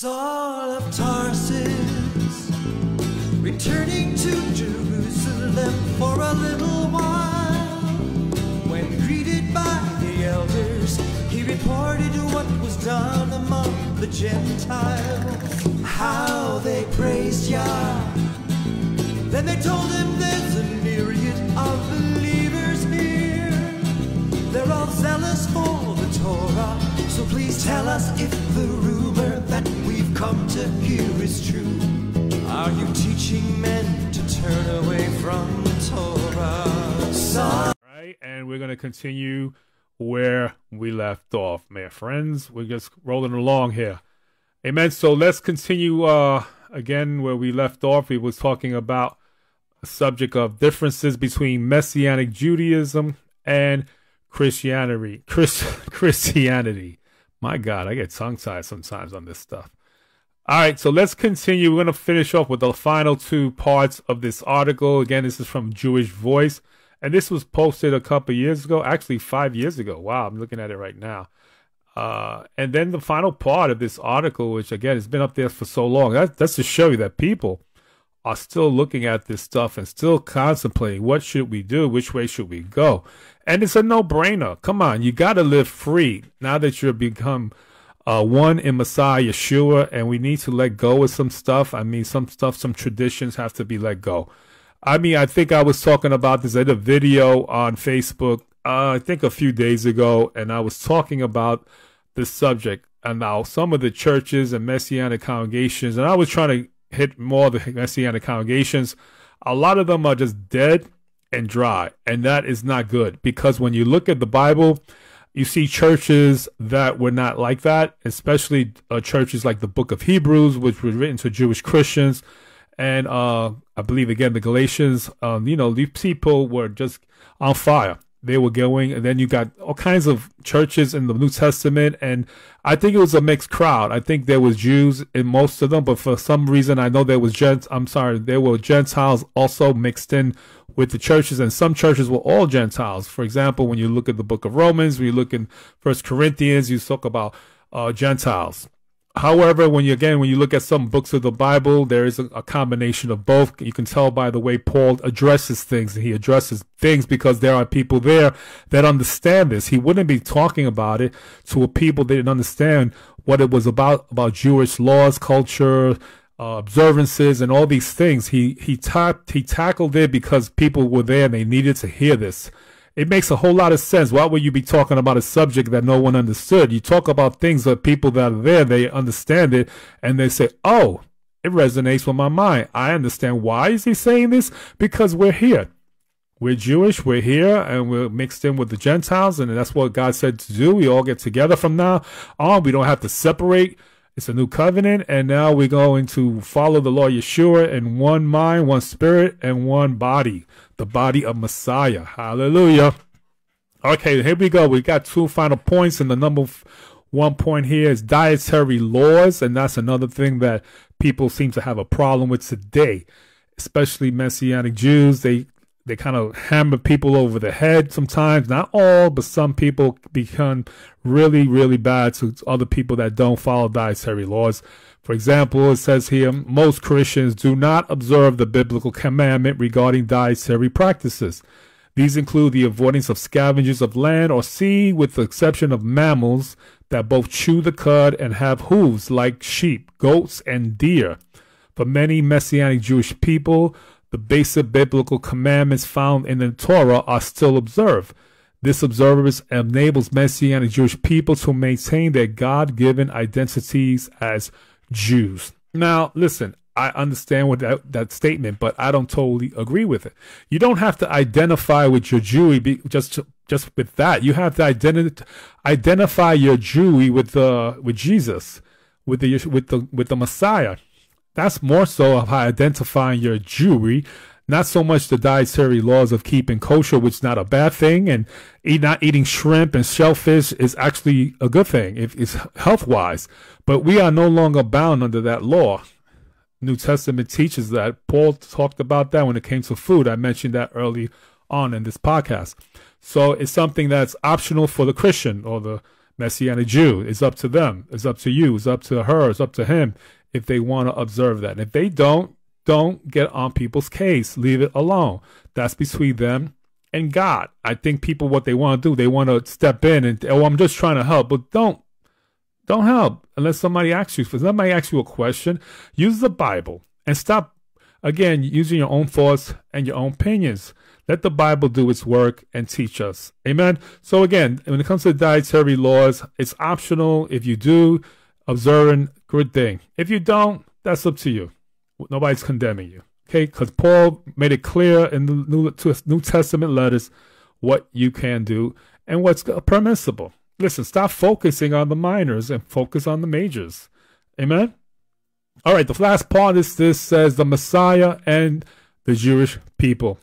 Saul of Tarsus, returning to Jerusalem for a little while. When greeted by the elders, he reported what was done among the Gentiles, how they praised Yah. Then they told him there's a myriad of going to continue where we left off, my friends. We're just rolling along here. Amen. So let's continue uh, again where we left off. We was talking about a subject of differences between Messianic Judaism and Christianity. Chris, Christianity. My God, I get tongue tied sometimes on this stuff. All right, so let's continue. We're going to finish off with the final two parts of this article. Again, this is from Jewish Voice, and this was posted a couple years ago, actually five years ago. Wow, I'm looking at it right now. Uh, and then the final part of this article, which again has been up there for so long, that, that's to show you that people are still looking at this stuff and still contemplating what should we do, which way should we go. And it's a no-brainer. Come on, you got to live free now that you've become uh, one in Messiah Yeshua, and we need to let go of some stuff. I mean, some stuff, some traditions have to be let go. I mean, I think I was talking about this in a video on Facebook, uh, I think a few days ago, and I was talking about this subject and now some of the churches and messianic congregations, and I was trying to hit more of the messianic congregations. A lot of them are just dead and dry, and that is not good because when you look at the Bible, you see churches that were not like that, especially uh, churches like the Book of Hebrews, which was written to Jewish Christians, and uh, I believe again the Galatians. Um, you know, these people were just on fire. They were going, and then you got all kinds of churches in the New Testament, and I think it was a mixed crowd. I think there was Jews in most of them, but for some reason, I know there was Gent. I'm sorry, there were Gentiles also mixed in with the churches, and some churches were all Gentiles. For example, when you look at the Book of Romans, when you look in First Corinthians, you talk about uh, Gentiles. However, when you again when you look at some books of the Bible, there is a, a, combination of both. You can tell by the way Paul addresses things. He addresses things because there are people there that understand this. He wouldn't be talking about it to a people that didn't understand what it was about about Jewish laws, culture, uh, observances, and all these things. He he ta- he tackled it because people were there and they needed to hear this it makes a whole lot of sense. Why would you be talking about a subject that no one understood? You talk about things that people that are there, they understand it, and they say, oh, it resonates with my mind. I understand. Why is he saying this? Because we're here. We're Jewish, we're here, and we're mixed in with the Gentiles, and that's what God said to do. We all get together from now on. We don't have to separate. It's a new covenant, and now we're going to follow the Lord Yeshua in one mind, one spirit, and one body the body of Messiah. Hallelujah. Okay, here we go. We got two final points, and the number one point here is dietary laws, and that's another thing that people seem to have a problem with today, especially Messianic Jews. They they kind of hammer people over the head sometimes. Not all, but some people become really, really bad to other people that don't follow dietary laws. For example, it says here most Christians do not observe the biblical commandment regarding dietary practices. These include the avoidance of scavengers of land or sea, with the exception of mammals that both chew the cud and have hooves, like sheep, goats, and deer. For many Messianic Jewish people, the basic biblical commandments found in the Torah are still observed. This observance enables Messianic Jewish people to maintain their God given identities as Jews. Now, listen, I understand what that, that statement, but I don't totally agree with it. You don't have to identify with your Jewry just just with that. You have to identi- identify your Jewry with the with Jesus, with the with the with the Messiah. That's more so of identifying your Jewry, not so much the dietary laws of keeping kosher, which is not a bad thing, and eat, not eating shrimp and shellfish is actually a good thing if it's health wise. But we are no longer bound under that law. New Testament teaches that. Paul talked about that when it came to food. I mentioned that early on in this podcast. So it's something that's optional for the Christian or the Messianic Jew. It's up to them. It's up to you. It's up to her. It's up to him if they want to observe that. And if they don't, don't get on people's case. Leave it alone. That's between them and God. I think people what they want to do, they want to step in and oh, I'm just trying to help, but don't don't help unless somebody asks you. If somebody asks you a question, use the Bible and stop again using your own thoughts and your own opinions. Let the Bible do its work and teach us. Amen. So again, when it comes to dietary laws, it's optional. If you do, observing, good thing. If you don't, that's up to you. Nobody's condemning you. Okay, because Paul made it clear in the New, New Testament letters what you can do and what's permissible. Listen, stop focusing on the minors and focus on the majors. Amen. All right, the last part is this says the Messiah and the Jewish people.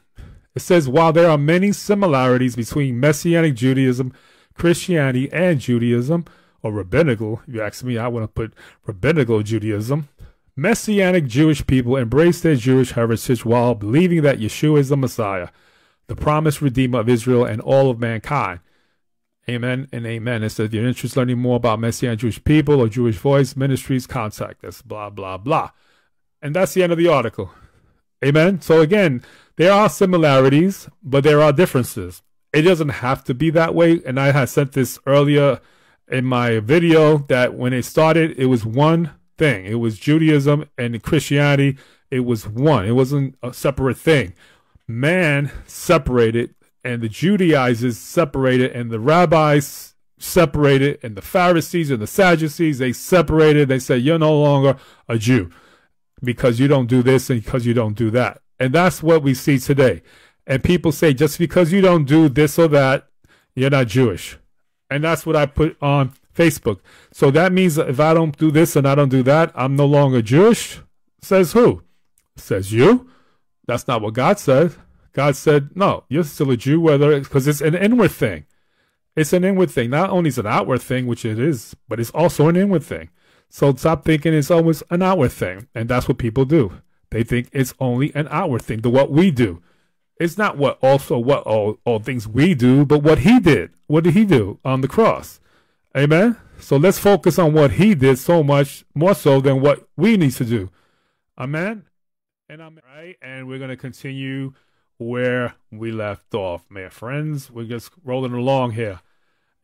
It says while there are many similarities between Messianic Judaism, Christianity, and Judaism, or rabbinical, if you ask me, I want to put rabbinical Judaism. Messianic Jewish people embrace their Jewish heritage while believing that Yeshua is the Messiah, the promised Redeemer of Israel and all of mankind. Amen and amen. It says, if you're interested in learning more about Messianic Jewish people or Jewish Voice Ministries, contact us, blah, blah, blah. And that's the end of the article. Amen. So again, there are similarities, but there are differences. It doesn't have to be that way. And I had said this earlier in my video that when it started, it was one thing. It was Judaism and Christianity. It was one. It wasn't a separate thing. Man separated, and the Judaizers separated, and the rabbis separated, and the Pharisees and the Sadducees they separated. They said you're no longer a Jew because you don't do this and because you don't do that. And that's what we see today. And people say just because you don't do this or that, you're not Jewish. And that's what I put on Facebook. So that means if I don't do this and I don't do that, I'm no longer Jewish. Says who? Says you. That's not what God said. God said, no, you're still a Jew, whether because it's, an inward thing. It's an inward thing. Not only is it an outward thing, which it is, but it's also an inward thing. So stop thinking it's always an outward thing. And that's what people do. They think it's only an outward thing, to what we do. It's not what also what all, all things we do, but what he did. What did he do on the cross? Amen. So let's focus on what he did so much more so than what we need to do. Amen. And I'm right, and we're gonna continue where we left off, my friends. We're just rolling along here.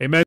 Amen.